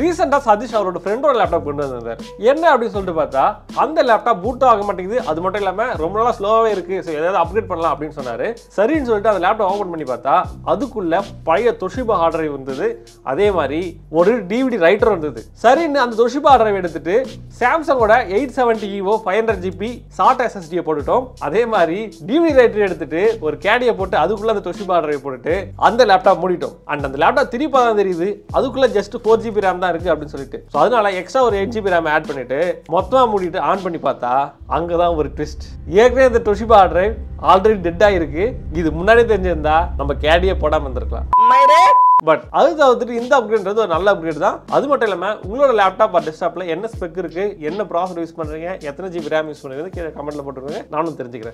ரீசெண்டாக சதீஷ் அவரோட ஃப்ரெண்டோட லேப்டாப் கொண்டு வந்திருந்தார். என்ன அப்படின்னு சொல்லிட்டு பார்த்தா அந்த லேப்டாப் பூட்டும் ஆக மாட்டேங்குது. அது மட்டும் இல்லாமல் ரொம்ப நாளாக ஸ்லோவாகவே இருக்குது ஸோ ஏதாவது அப்கிரேட் பண்ணலாம் அப்படின்னு சொன்னார். சரின்னு சொல்லிட்டு அந்த லேப்டாப் ஓபன் பண்ணி பார்த்தா அதுக்குள்ளே பழைய தொஷிபா ஹார்ட் டிரைவ் இருந்தது. அதே மாதிரி ஒரு டிவிடி ரைட்டர் இருந்தது. சரின்னு அந்த தொஷிபா ஹார்ட் டிரைவ் எடுத்துட்டு சாம்சங்கோட eight seventy EVO five hundred GB chat எஸ்எஸ்டியை போட்டுட்டோம். அதே மாதிரி டிவிடி ரைட்டர் எடுத்துட்டு ஒரு கேடியை போட்டு அதுக்குள்ளே அந்த தொஷிபா ஹார்ட் டிரைவ் போட்டுட்டு அந்த லேப்டாப் மூடிட்டோம். அண்ட் அந்த லேப்டாப் திருப்பி தான் தெரியுது. அதுக்குள்ளே ஜஸ்ட் ஃபோர் ஜிபி ரேம் தான் இருக்கு அப்படின்னு சொல்லிட்டு. ஸோ அதனால எக்ஸ்ட்ரா ஒரு எயிட் ஜிபி ரேம் ஆட் பண்ணிட்டு மொத்தமாக மூடிட்டு ஆன் பண்ணி பார்த்தா அங்கதான் ஒரு ட்விஸ்ட் ஏற்கனவே இந்த டொஷிபா டிரைவ் ஆல்ரெடி டெட் ஆயிருக்கு. இது முன்னாடியே தெரிஞ்சிருந்தா நம்ம கேடியே போடாம இருந்திருக்கலாம். பட் அது தவிர்த்துட்டு இந்த அப்கிரேட்ன்றது ஒரு நல்ல அப்கிரேட் தான். அது மட்டும் இல்லாமல் உங்களோட லேப்டாப் டெஸ்க்டாப்ல என்ன ஸ்பெக் இருக்கு என்ன ப்ராசர் யூஸ் பண்றீங்க எத்தனை ஜிபி ரேம் யூஸ் பண்ணுறீங்க கீழே கமெண்ட்ல போட்டுருங்க நானும் தெரிஞ்சுக்கிறேன்.